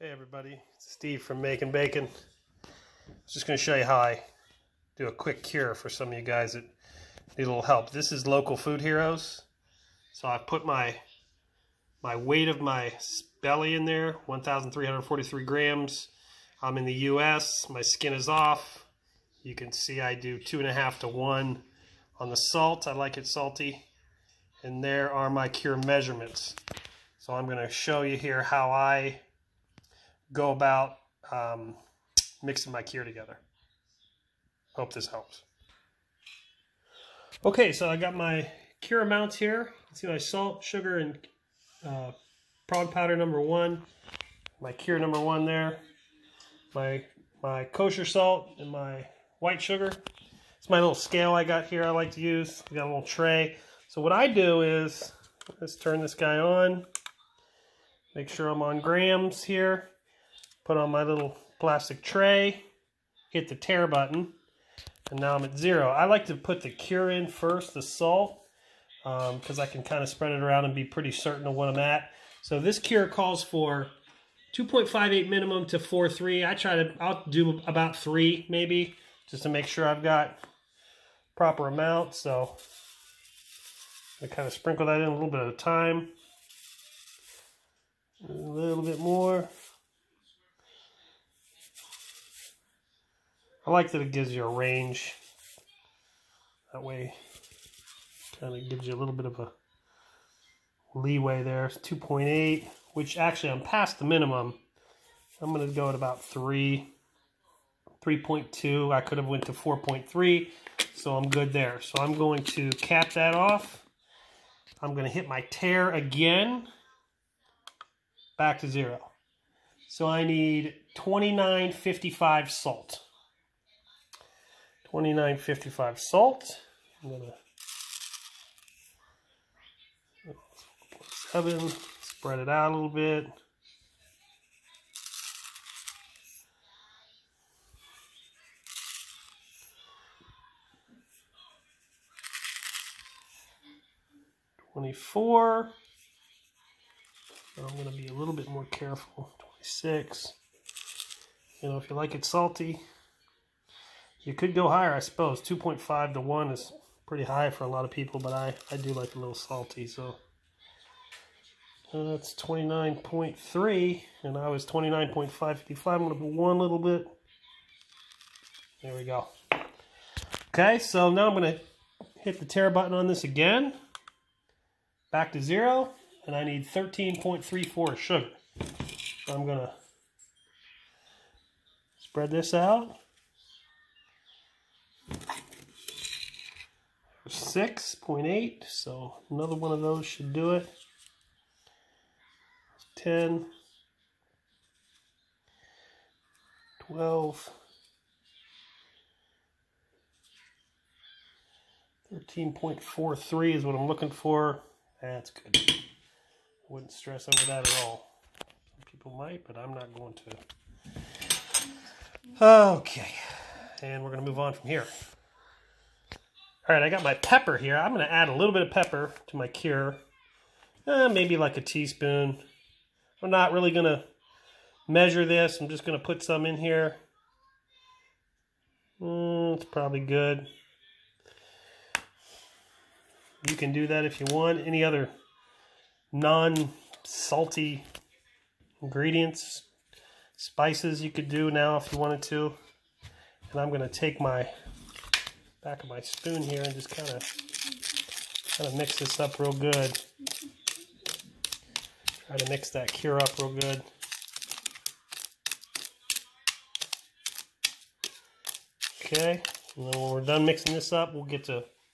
Hey everybody, it's Steve from Making Bacon. I was just going to show you how I do a quick cure for some of you guys that need a little help. This is Local Food Heroes. So I put my my weight of my belly in there, 1,343 grams. I'm in the U.S. My skin is off. You can see I do two and a half to one on the salt. I like it salty. And there are my cure measurements. So I'm going to show you here how I go about um, mixing my cure together. Hope this helps. Okay, so I got my cure amounts here. see my salt, sugar, and uh, Prague powder number one. My cure number one there. My my kosher salt and my white sugar. It's my little scale I got here I like to use. I got a little tray. So what I do is, let's turn this guy on. Make sure I'm on grams here put on my little plastic tray, hit the tare button, and now I'm at zero. I like to put the cure in first, the salt, because um, I can kind of spread it around and be pretty certain of what I'm at. So this cure calls for 2.58 minimum to 4.3. I try to, I'll do about three maybe, just to make sure I've got proper amount. So I kind of sprinkle that in a little bit at a time. A little bit more. I like that it gives you a range. That way, kind of gives you a little bit of a leeway there. 2.8, which actually I'm past the minimum. I'm going to go at about 3, 3.2. I could have went to 4.3, so I'm good there. So I'm going to cap that off. I'm going to hit my tare again. Back to zero. So I need 29.55 salt. 29.55 salt. I'm gonna seven, spread it out a little bit. Twenty-four. I'm going to be a little bit more careful. Twenty-six. You know, if you like it salty, you could go higher, I suppose. 2.5 to 1 is pretty high for a lot of people, but I, I do like a little salty, so... Uh, that's 29.3, and I was 29.555. I'm going to put one little bit. There we go. Okay, so now I'm going to hit the tare button on this again. Back to zero, and I need 13.34 sugar. So I'm going to spread this out. Six point eight, so another one of those should do it. 10, 12, 13.43 is what I'm looking for. That's good. I wouldn't stress over that at all. Some people might, but I'm not going to. Okay, and we're going to move on from here. All right, I got my pepper here. I'm going to add a little bit of pepper to my cure. Uh, maybe like a teaspoon. I'm not really going to measure this. I'm just going to put some in here. Mm, it's probably good. You can do that if you want. Any other non-salty ingredients, spices you could do now if you wanted to. And I'm going to take my back of my spoon here and just kind of kind of mix this up real good. Try to mix that cure up real good. Okay, and then when we're done mixing this up, we'll get to